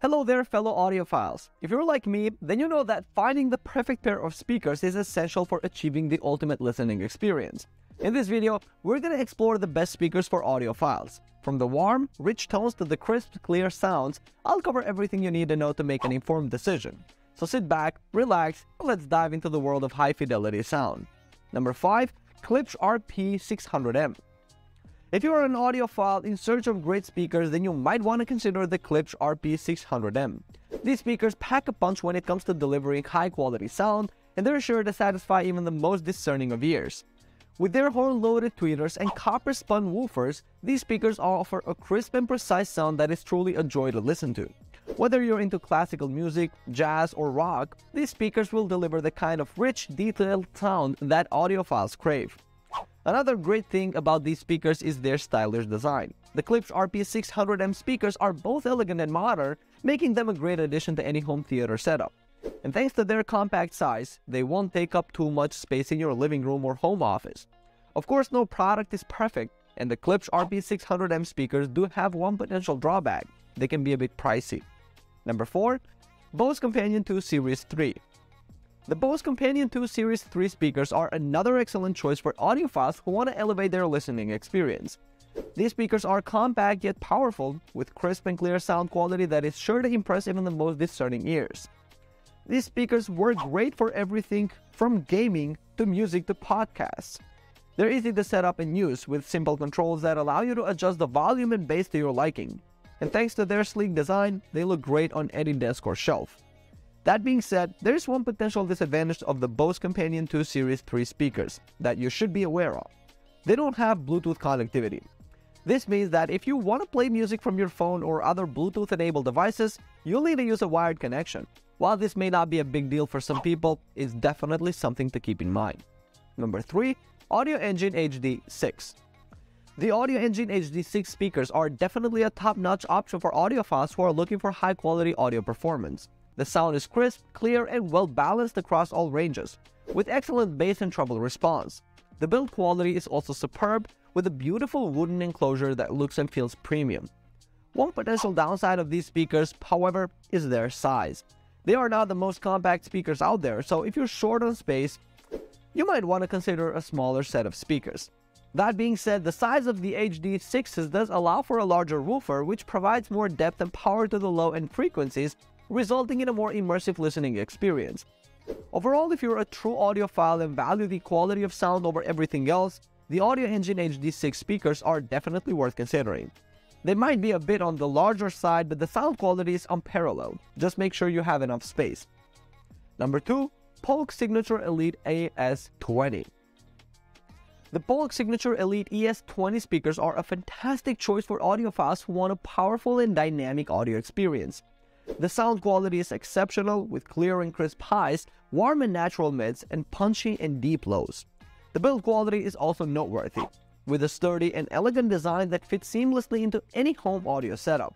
Hello there, fellow audiophiles. If you're like me, then you know that finding the perfect pair of speakers is essential for achieving the ultimate listening experience. In this video, we're going to explore the best speakers for audiophiles. From the warm, rich tones to the crisp, clear sounds, I'll cover everything you need to know to make an informed decision. So sit back, relax, and let's dive into the world of high fidelity sound. Number 5. Klipsch RP600M if you are an audiophile in search of great speakers, then you might want to consider the Klipsch RP600M. These speakers pack a punch when it comes to delivering high quality sound, and they're sure to satisfy even the most discerning of ears. With their horn-loaded tweeters and copper-spun woofers, these speakers offer a crisp and precise sound that is truly a joy to listen to. Whether you're into classical music, jazz, or rock, these speakers will deliver the kind of rich, detailed sound that audiophiles crave. Another great thing about these speakers is their stylish design. The Klipsch RP600M speakers are both elegant and modern, making them a great addition to any home theater setup. And thanks to their compact size, they won't take up too much space in your living room or home office. Of course, no product is perfect, and the Klipsch RP600M speakers do have one potential drawback. They can be a bit pricey. Number 4. Bose Companion 2 Series 3 the Bose Companion 2 Series 3 speakers are another excellent choice for audiophiles who want to elevate their listening experience. These speakers are compact yet powerful, with crisp and clear sound quality that is sure to impress even the most discerning ears. These speakers work great for everything from gaming to music to podcasts. They're easy to set up and use with simple controls that allow you to adjust the volume and bass to your liking. And thanks to their sleek design, they look great on any desk or shelf. That being said, there is one potential disadvantage of the Bose Companion 2 Series 3 speakers that you should be aware of. They don't have Bluetooth connectivity. This means that if you want to play music from your phone or other Bluetooth enabled devices, you'll need to use a wired connection. While this may not be a big deal for some people, it's definitely something to keep in mind. Number 3. Audioengine HD 6 the Audioengine HD6 speakers are definitely a top-notch option for audiophiles who are looking for high-quality audio performance. The sound is crisp, clear, and well balanced across all ranges, with excellent bass and treble response. The build quality is also superb, with a beautiful wooden enclosure that looks and feels premium. One potential downside of these speakers, however, is their size. They are not the most compact speakers out there, so if you're short on space, you might want to consider a smaller set of speakers. That being said, the size of the HD6s does allow for a larger woofer, which provides more depth and power to the low-end frequencies resulting in a more immersive listening experience. Overall, if you're a true audiophile and value the quality of sound over everything else, the Audioengine HD6 speakers are definitely worth considering. They might be a bit on the larger side, but the sound quality is unparalleled. Just make sure you have enough space. Number 2. Polk Signature Elite ES20 The Polk Signature Elite ES20 speakers are a fantastic choice for audiophiles who want a powerful and dynamic audio experience. The sound quality is exceptional with clear and crisp highs, warm and natural mids, and punchy and deep lows. The build quality is also noteworthy, with a sturdy and elegant design that fits seamlessly into any home audio setup.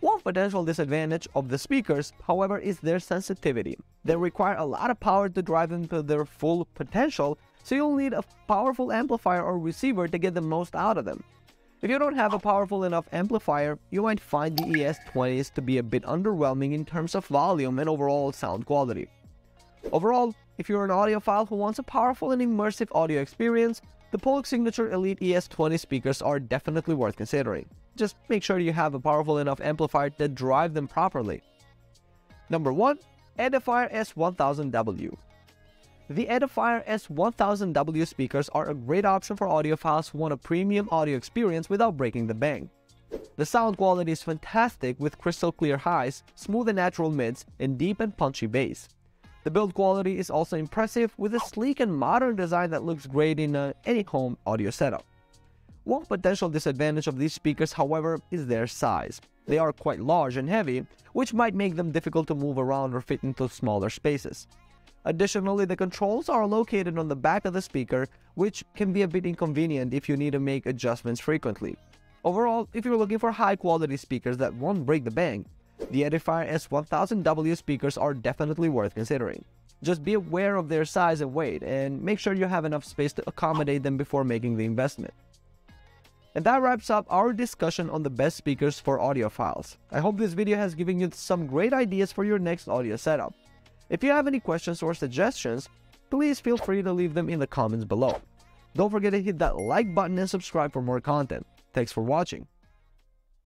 One potential disadvantage of the speakers, however, is their sensitivity. They require a lot of power to drive them to their full potential, so you'll need a powerful amplifier or receiver to get the most out of them. If you don't have a powerful enough amplifier, you might find the ES20s to be a bit underwhelming in terms of volume and overall sound quality. Overall, if you're an audiophile who wants a powerful and immersive audio experience, the Polk Signature Elite ES20 speakers are definitely worth considering. Just make sure you have a powerful enough amplifier to drive them properly. Number 1. Edifier S1000W the Edifier S1000W speakers are a great option for audiophiles who want a premium audio experience without breaking the bank. The sound quality is fantastic with crystal clear highs, smooth and natural mids, and deep and punchy bass. The build quality is also impressive with a sleek and modern design that looks great in uh, any home audio setup. One potential disadvantage of these speakers, however, is their size. They are quite large and heavy, which might make them difficult to move around or fit into smaller spaces. Additionally, the controls are located on the back of the speaker, which can be a bit inconvenient if you need to make adjustments frequently. Overall, if you're looking for high quality speakers that won't break the bank, the Edifier S1000W speakers are definitely worth considering. Just be aware of their size and weight, and make sure you have enough space to accommodate them before making the investment. And that wraps up our discussion on the best speakers for audiophiles. I hope this video has given you some great ideas for your next audio setup. If you have any questions or suggestions, please feel free to leave them in the comments below. Don't forget to hit that like button and subscribe for more content. Thanks for watching.